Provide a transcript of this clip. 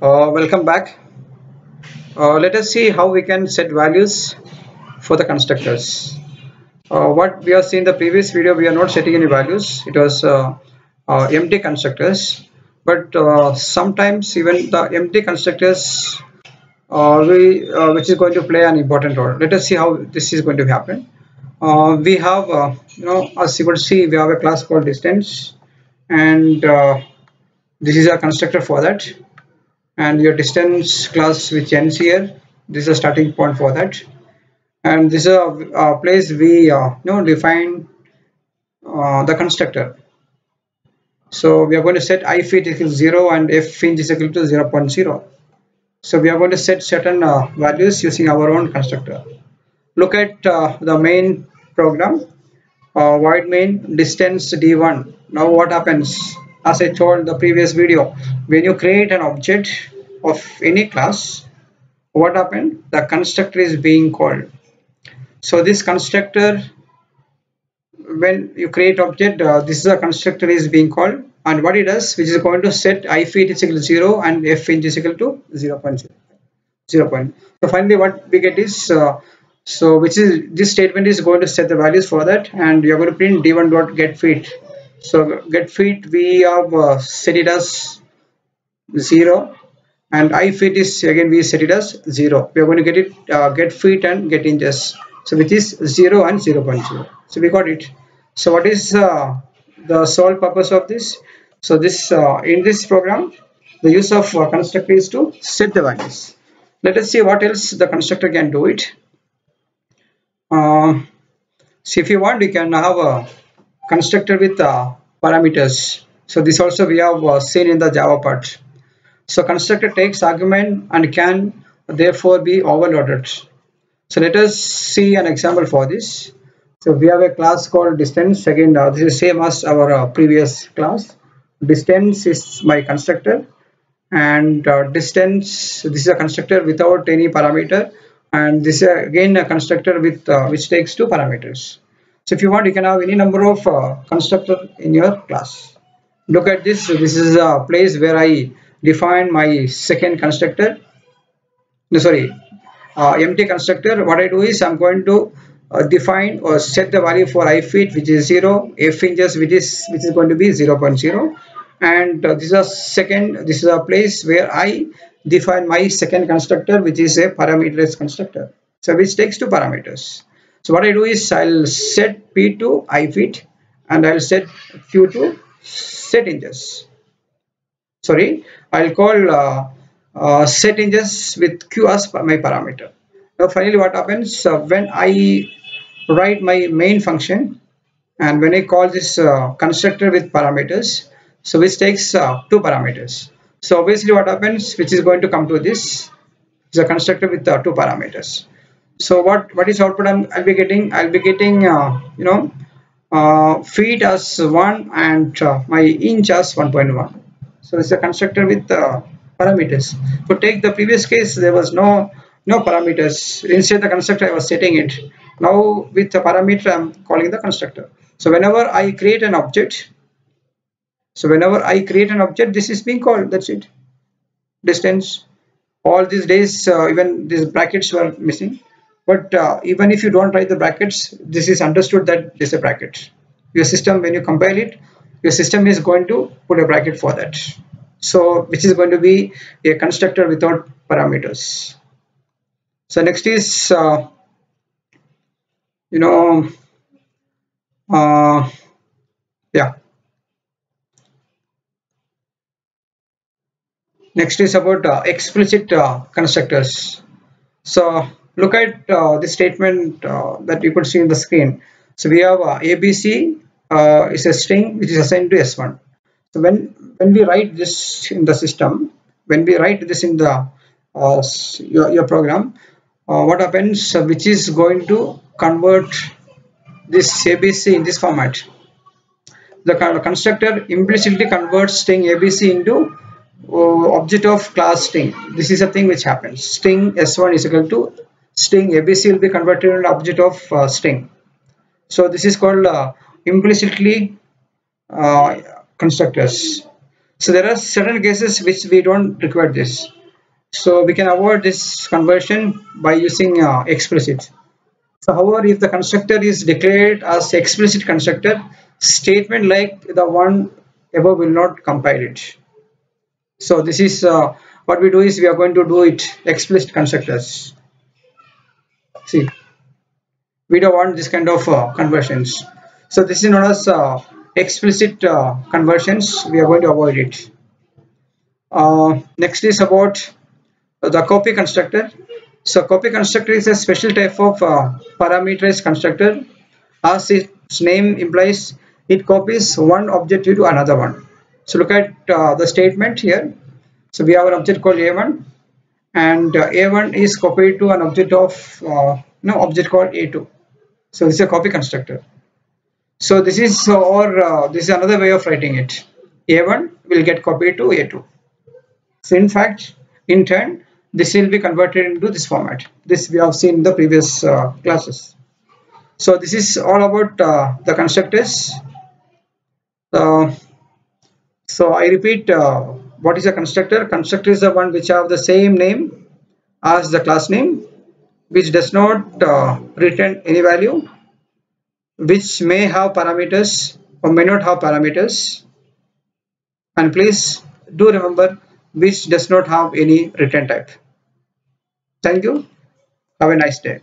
Uh, welcome back. Uh, let us see how we can set values for the constructors. Uh, what we have seen in the previous video, we are not setting any values. It was uh, uh, empty constructors. But uh, sometimes even the empty constructors, we, which is going to play an important role. Let us see how this is going to happen. we have, you know, as you could see, we have a class called distance, and this is our constructor for that and your distance class which ends here this is a starting point for that. And this is a, a place we uh, you know define uh, the constructor. So we are going to set i feet equal 0 and f inches is equal to 0 0.0 so we are going to set certain uh, values using our own constructor. Look at uh, the main program uh, void main distance d1 now what happens? As I told the previous video when you create an object of any class what happened? The constructor is being called. So this constructor when you create object uh, this is a constructor is being called. And what it does which is going to set i feet is equal to 0 and f is equal to 0 0.0 0 point. so finally what we get is uh, so which is this statement is going to set the values for that and you are going to print d1 dot get feet. So get feet we have uh, set it as 0 and i feet is again we set it as 0 we are going to get it uh, get feet and get inches. So which is 0 and 0 0.0 so we got it. So what is uh, the sole purpose of this? So this uh, in this program the use of uh, constructor is to set the values. Let us see what else the constructor can do it. Uh, so if you want you can have a constructor with uh, parameters. So this also we have seen in the java part so constructor takes argument and can therefore be overloaded. So let us see an example for this. So we have a class called distance. Again uh, this is same as our uh, previous class. Distance is my constructor and uh, distance this is a constructor without any parameter and this is again a constructor with uh, which takes two parameters. So if you want, you can have any number of uh, constructor in your class. Look at this. This is a place where I define my second constructor. No, sorry, uh, empty constructor. What I do is I'm going to uh, define or set the value for i feet which is 0 f inches which is which is going to be 0 0.0 and uh, this is a second this is a place where i define my second constructor which is a parameterized constructor so which takes two parameters so what I do is I'll set P to I feet and I'll set Q to set inches. Sorry, I'll call uh, uh, set inches with Q as my parameter. Now finally what happens uh, when I write my main function and when I call this uh, constructor with parameters so which takes uh, two parameters. So obviously what happens which is going to come to this is a constructor with uh, two parameters so what what is output i will be getting i'll be getting you know feet as 1 and my inch as 1.1 so it's a constructor with uh, parameters. So take the previous case there was no no parameters. Instead the constructor i was setting it. Now with the parameter i'm calling the constructor. So whenever i create an object so whenever i create an object this is being called. That's it. Distance. All these days uh, even these brackets were missing. But uh, even if you don't write the brackets this is understood that this is a bracket. Your system when you compile it your system is going to put a bracket for that. So which is going to be a constructor without parameters. So next is uh, you know uh, yeah. Next is about uh, explicit uh, constructors. So look at uh, the statement uh, that you could see in the screen. So we have ABC uh, is a string which is assigned to S1. So when when we write this in the system, when we write this in the uh, your, your program, uh, what happens which is going to convert this ABC in this format. The constructor implicitly converts string ABC into object of class string. This is a thing which happens. String S1 is equal to string abc will be converted into object of uh, string so this is called uh, implicitly uh, constructors so there are certain cases which we don't require this. So we can avoid this conversion by using uh, explicit. So however if the constructor is declared as explicit constructor statement like the one above will not compile it. So this is uh, what we do is we are going to do it explicit constructors. See we don't want this kind of uh, conversions so this is known as uh, explicit uh, conversions. We are going to avoid it. Uh, next is about the copy constructor. So copy constructor is a special type of uh, parameterized constructor. As its name implies it copies one objective to another one. So look at uh, the statement here. So we have an object called a1 and uh, a1 is copied to an object of no object called a2 so this is a copy constructor so this is or uh, this is another way of writing it. A1 will get copied to a2 so in fact in turn this will be converted into this format. This we have seen in the previous uh, classes. So this is all about uh, the constructors. Uh, so I repeat uh, what is a constructor? Constructor is the one which have the same name as the class name which does not uh, return any value which may have parameters or may not have parameters and please do remember which does not have any return type. Thank you. Have a nice day.